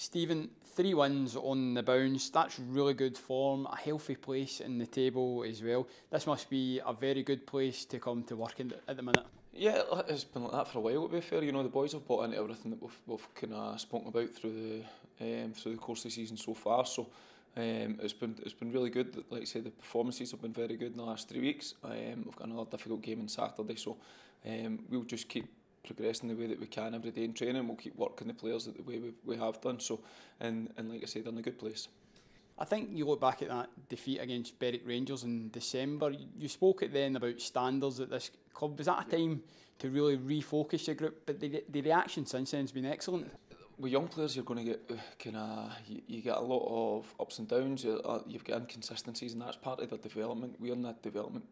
Stephen, three wins on the bounce. That's really good form. A healthy place in the table as well. This must be a very good place to come to work in at the minute. Yeah, it's been like that for a while. To be fair, you know the boys have bought into everything that we've, we've kind of spoken about through the um, through the course of the season so far. So um, it's been it's been really good. Like I say, the performances have been very good in the last three weeks. Um, we've got another difficult game on Saturday, so um, we'll just keep progress in the way that we can every day in training. We'll keep working the players the way we, we have done. So, and, and like I said, they're in a good place. I think you look back at that defeat against Berwick Rangers in December. You spoke at then about standards at this club. Was that a time to really refocus the group? But the, the reaction since then has been excellent. with young players, you're going to get uh, kind of you, you, get a lot of ups and downs. You, uh, you've got inconsistencies, and that's part of the development. We're in that development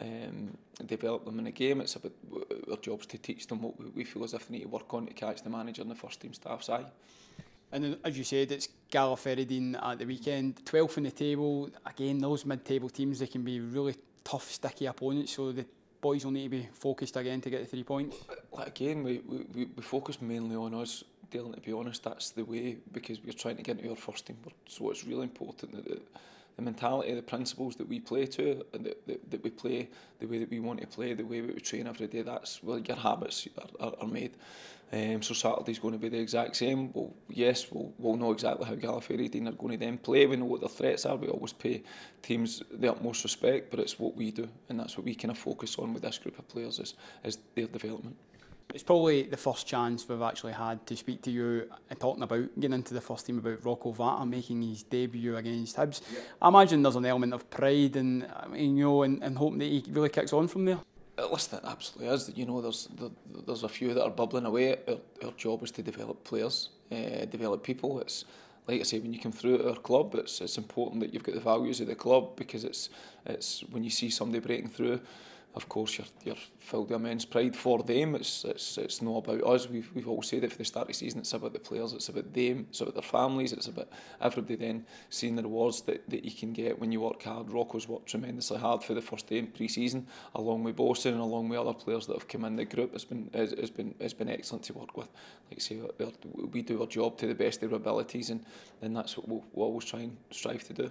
um, develop them in the game. It's about our job is to teach them what we, we feel as if they need to work on to catch the manager and the first team staff's eye. And then, as you said, it's Galliferdin at the weekend, 12th in the table. Again, those mid-table teams, they can be really tough, sticky opponents. So the boys will need to be focused again to get the three points. Like again, we, we, we focus mainly on us Dylan, to be honest, that's the way because we're trying to get into our first team. So it's really important that the, the mentality, the principles that we play to, and that, that, that we play the way that we want to play, the way that we train every day, that's where your habits are, are, are made. Um, so Saturday's going to be the exact same. Well, yes, we'll, we'll know exactly how Gallifrey Dean are going to then play. We know what their threats are. We always pay teams the utmost respect, but it's what we do, and that's what we kind of focus on with this group of players is, is their development. it's probably the first chance we've actually had to speak to you uh, talking about getting into the first team about Rocco Vata making his debut against Hibs. Yeah. I imagine there's an element of pride and you know and, and hoping that he really kicks on from there. Uh, listen, it absolutely is. You know, there's there, there's a few that are bubbling away. Our, our job is to develop players, uh, develop people. It's like I say, when you come through our club, it's it's important that you've got the values of the club because it's it's when you see somebody breaking through. of course, you're, you're filled with immense pride for them. It's, it's, it's not about us. We've, we've all said it for the start of the season. It's about the players, it's about them, it's about their families, it's about everybody then seeing the rewards that, that you can get when you work hard. Rocco's worked tremendously hard for the first day in pre-season, along with Boston and along with other players that have come in the group. It's been, it's, it's been, it's been excellent to work with. Like I say, we do our job to the best of our abilities and, and that's what we'll, we'll always try and strive to do.